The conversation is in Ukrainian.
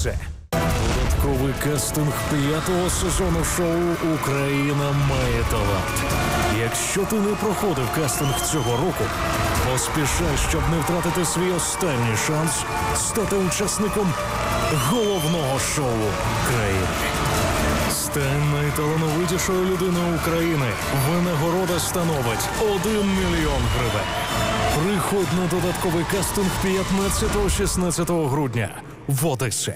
Одеси. Додатковий кастинг п'ятого сезону шоу Україна має талант. Якщо ти не проходив кастинг цього року, поспішай, щоб не втратити свій останній шанс стати учасником головного шоу країни. Стань найталановитішою людиною України. Винагорода становить 1 мільйон гривень. Приходь на додатковий кастинг 15-16 грудня Wodę się.